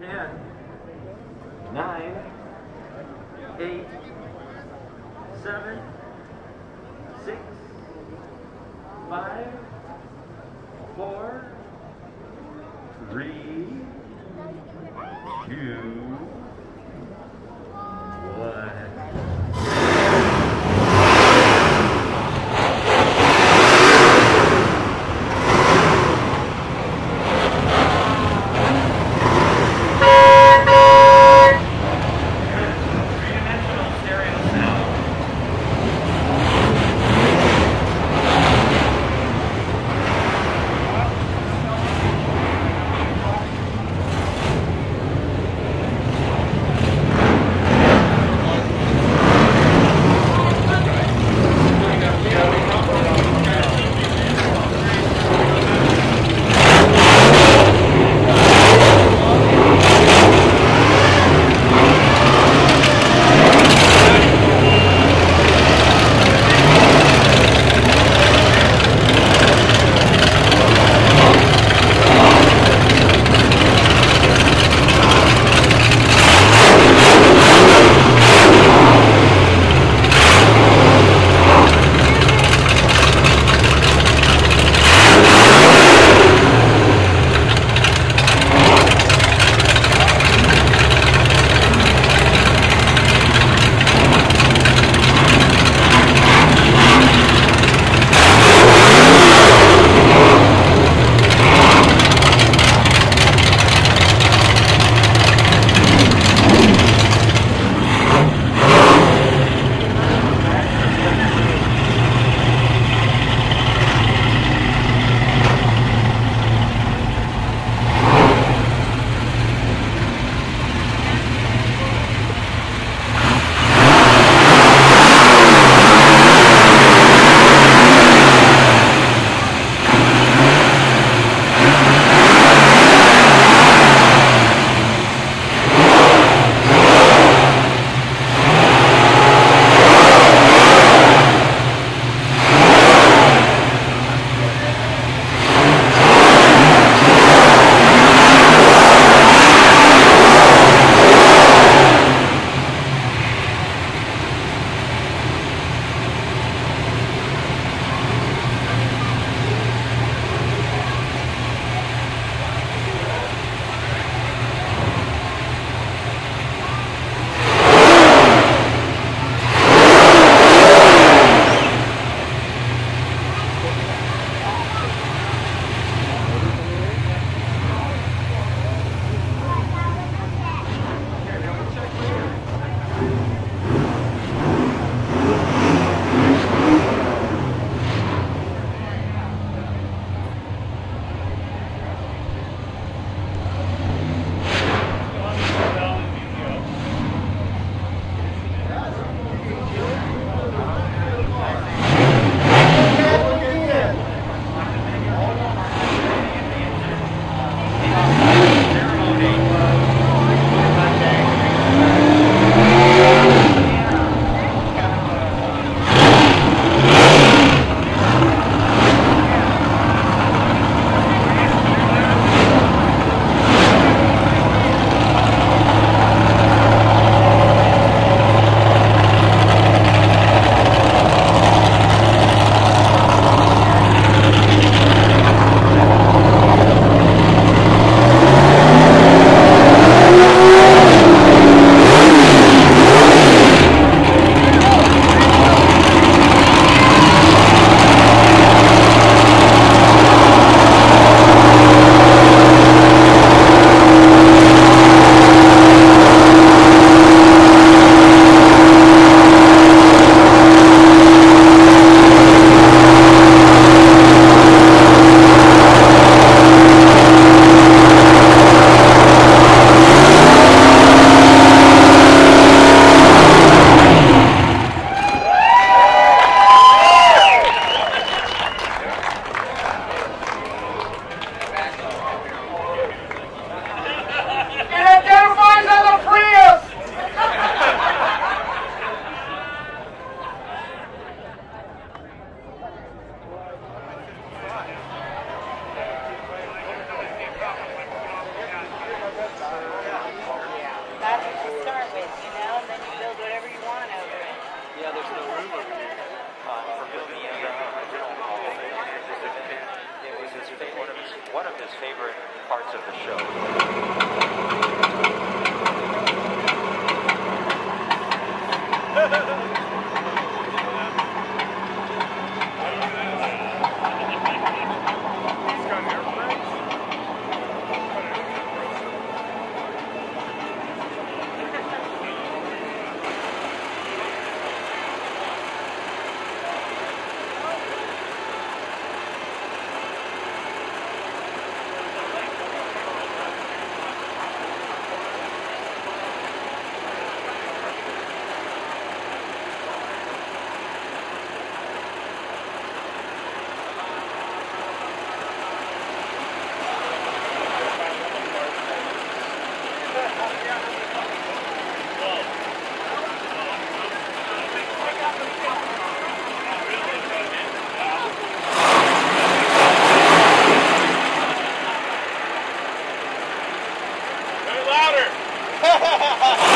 10, 9, it, you know, and then you build whatever you want over it. Yeah, there's no room over uh, for building. It was his favorite, one of his favorite parts of the show. Ha ha ha ha!